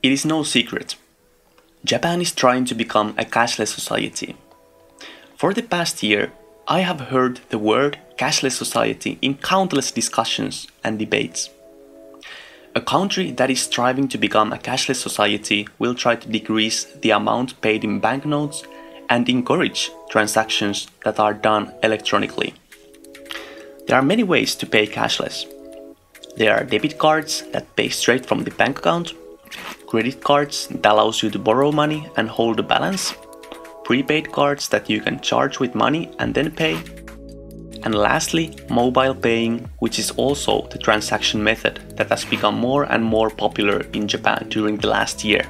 It is no secret. Japan is trying to become a cashless society. For the past year, I have heard the word cashless society in countless discussions and debates. A country that is striving to become a cashless society will try to decrease the amount paid in banknotes and encourage transactions that are done electronically. There are many ways to pay cashless. There are debit cards that pay straight from the bank account, credit cards that allows you to borrow money and hold a balance, prepaid cards that you can charge with money and then pay, and lastly, mobile paying, which is also the transaction method that has become more and more popular in Japan during the last year.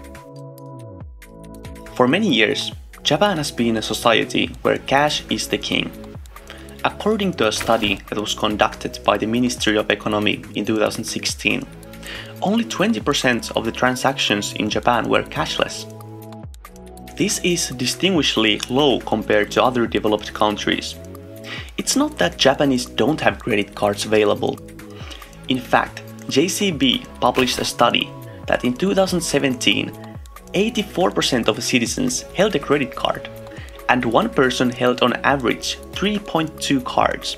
For many years, Japan has been a society where cash is the king. According to a study that was conducted by the Ministry of Economy in 2016, only 20% of the transactions in Japan were cashless. This is distinguishedly low compared to other developed countries. It's not that Japanese don't have credit cards available. In fact, JCB published a study that in 2017, 84% of citizens held a credit card, and one person held on average 3.2 cards.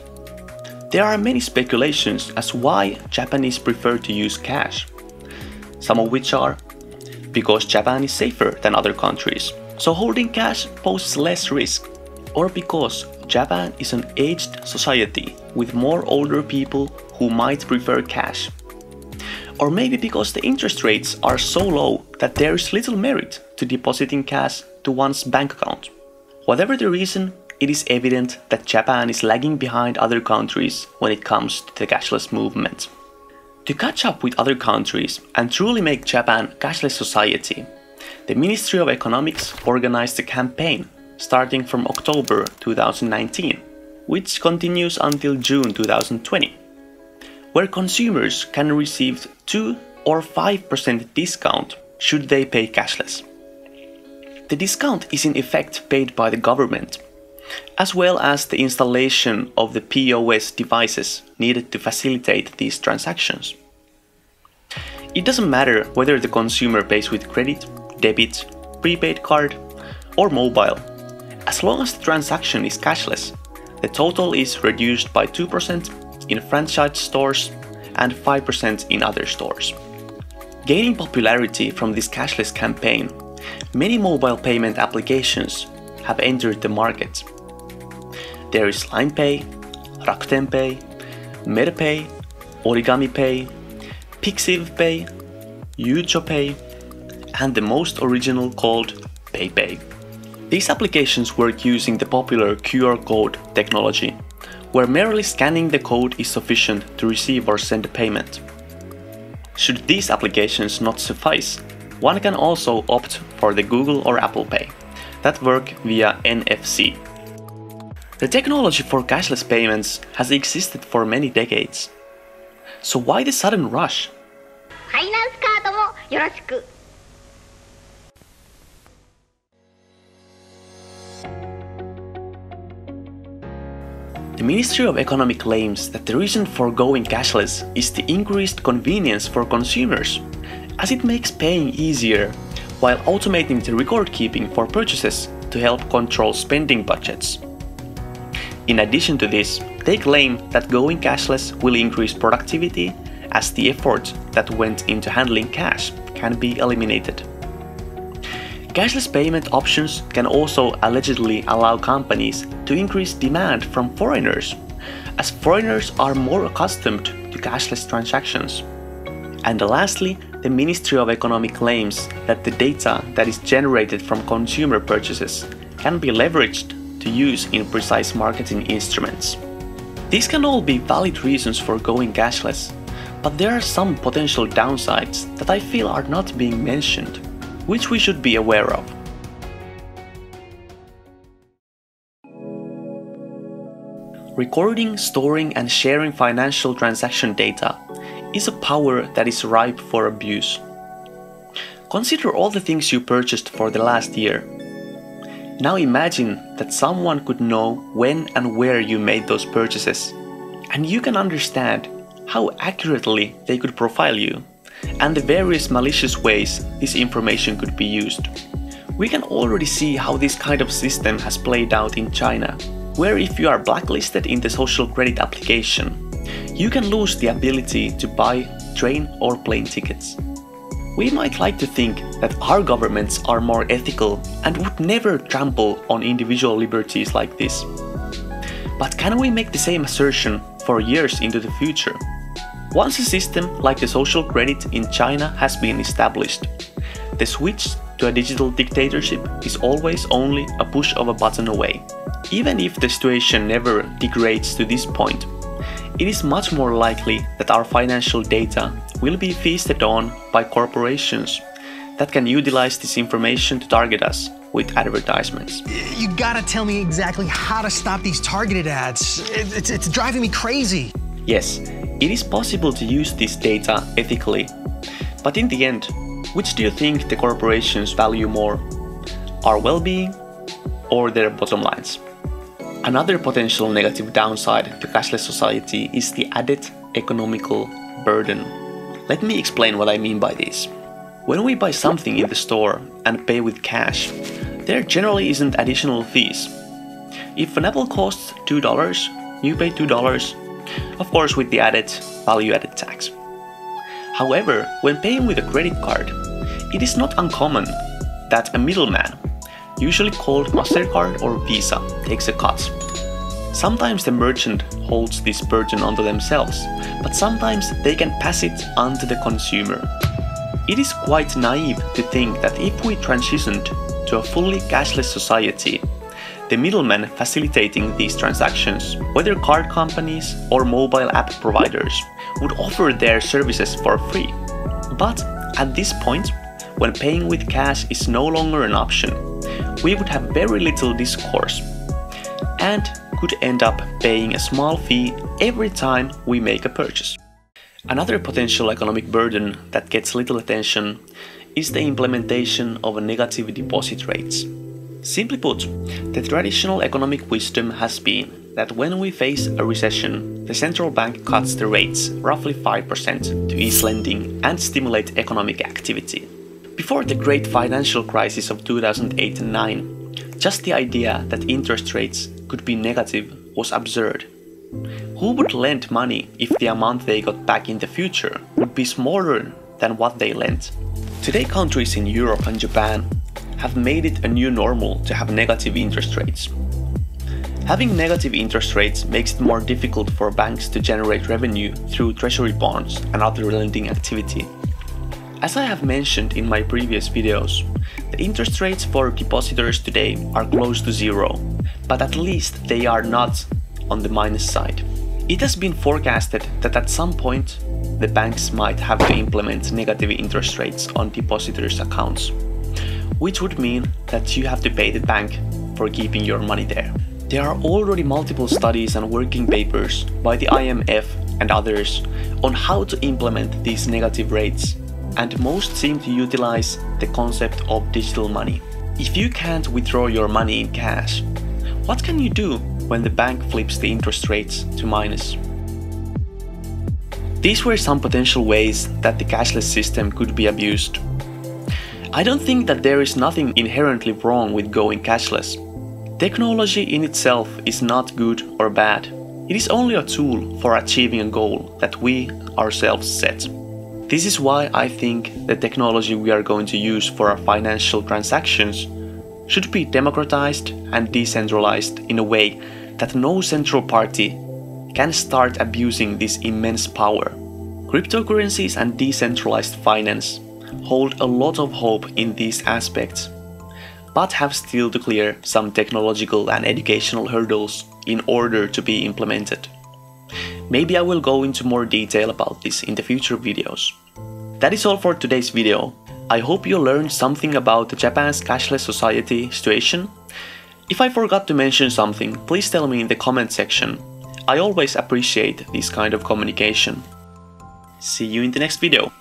There are many speculations as why Japanese prefer to use cash. Some of which are because Japan is safer than other countries, so holding cash poses less risk, or because Japan is an aged society with more older people who might prefer cash. Or maybe because the interest rates are so low that there is little merit to depositing cash to one's bank account. Whatever the reason, it is evident that Japan is lagging behind other countries when it comes to the cashless movement. To catch up with other countries and truly make Japan a cashless society, the Ministry of Economics organized a campaign starting from October 2019, which continues until June 2020, where consumers can receive 2 or 5% discount should they pay cashless. The discount is in effect paid by the government, as well as the installation of the POS devices needed to facilitate these transactions. It doesn't matter whether the consumer pays with credit, debit, prepaid card, or mobile. As long as the transaction is cashless, the total is reduced by 2% in franchise stores and 5% in other stores. Gaining popularity from this cashless campaign, many mobile payment applications have entered the market. There is LINE Pay, Rakuten Pay, Merpay, Origami Pay, Pixiv Pay, Yucho Pay, and the most original called PayPay. These applications work using the popular QR code technology, where merely scanning the code is sufficient to receive or send a payment. Should these applications not suffice, one can also opt for the Google or Apple Pay that work via NFC. The technology for cashless payments has existed for many decades. So why the sudden rush? The Ministry of Economy claims that the reason for going cashless is the increased convenience for consumers, as it makes paying easier, while automating the record keeping for purchases to help control spending budgets. In addition to this, they claim that going cashless will increase productivity as the effort that went into handling cash can be eliminated. Cashless payment options can also allegedly allow companies to increase demand from foreigners, as foreigners are more accustomed to cashless transactions. And lastly, the Ministry of Economy claims that the data that is generated from consumer purchases can be leveraged to use in precise marketing instruments. These can all be valid reasons for going cashless, but there are some potential downsides that I feel are not being mentioned, which we should be aware of. Recording, storing, and sharing financial transaction data is a power that is ripe for abuse. Consider all the things you purchased for the last year. Now imagine that someone could know when and where you made those purchases, and you can understand how accurately they could profile you, and the various malicious ways this information could be used. We can already see how this kind of system has played out in China, where if you are blacklisted in the social credit application, you can lose the ability to buy train or plane tickets. We might like to think that our governments are more ethical and would never trample on individual liberties like this. But can we make the same assertion for years into the future? Once a system like the social credit in China has been established, the switch to a digital dictatorship is always only a push of a button away. Even if the situation never degrades to this point, it is much more likely that our financial data will be feasted on by corporations that can utilize this information to target us with advertisements. You gotta tell me exactly how to stop these targeted ads. It's, it's driving me crazy. Yes, it is possible to use this data ethically. But in the end, which do you think the corporations value more? Our well being or their bottom lines? Another potential negative downside to cashless society is the added economical burden. Let me explain what I mean by this. When we buy something in the store and pay with cash, there generally isn't additional fees. If an apple costs $2, you pay $2, of course with the added value added tax. However, when paying with a credit card, it is not uncommon that a middleman usually called MasterCard or Visa, takes a cut. Sometimes the merchant holds this burden onto themselves, but sometimes they can pass it onto the consumer. It is quite naive to think that if we transitioned to a fully cashless society, the middlemen facilitating these transactions, whether card companies or mobile app providers, would offer their services for free. But at this point, when paying with cash is no longer an option, we would have very little discourse and could end up paying a small fee every time we make a purchase. Another potential economic burden that gets little attention is the implementation of negative deposit rates. Simply put, the traditional economic wisdom has been that when we face a recession, the central bank cuts the rates roughly 5% to ease lending and stimulate economic activity. Before the great financial crisis of 2008 and 9, just the idea that interest rates could be negative was absurd. Who would lend money if the amount they got back in the future would be smaller than what they lent? Today, countries in Europe and Japan have made it a new normal to have negative interest rates. Having negative interest rates makes it more difficult for banks to generate revenue through treasury bonds and other lending activity. As I have mentioned in my previous videos, the interest rates for depositors today are close to zero, but at least they are not on the minus side. It has been forecasted that at some point the banks might have to implement negative interest rates on depositors' accounts, which would mean that you have to pay the bank for keeping your money there. There are already multiple studies and working papers by the IMF and others on how to implement these negative rates and most seem to utilize the concept of digital money. If you can't withdraw your money in cash, what can you do when the bank flips the interest rates to minus? These were some potential ways that the cashless system could be abused. I don't think that there is nothing inherently wrong with going cashless. Technology in itself is not good or bad. It is only a tool for achieving a goal that we ourselves set. This is why I think the technology we are going to use for our financial transactions should be democratized and decentralized in a way that no central party can start abusing this immense power. Cryptocurrencies and decentralized finance hold a lot of hope in these aspects, but have still to clear some technological and educational hurdles in order to be implemented. Maybe I will go into more detail about this in the future videos. That is all for today's video. I hope you learned something about Japan's cashless society situation. If I forgot to mention something, please tell me in the comment section. I always appreciate this kind of communication. See you in the next video.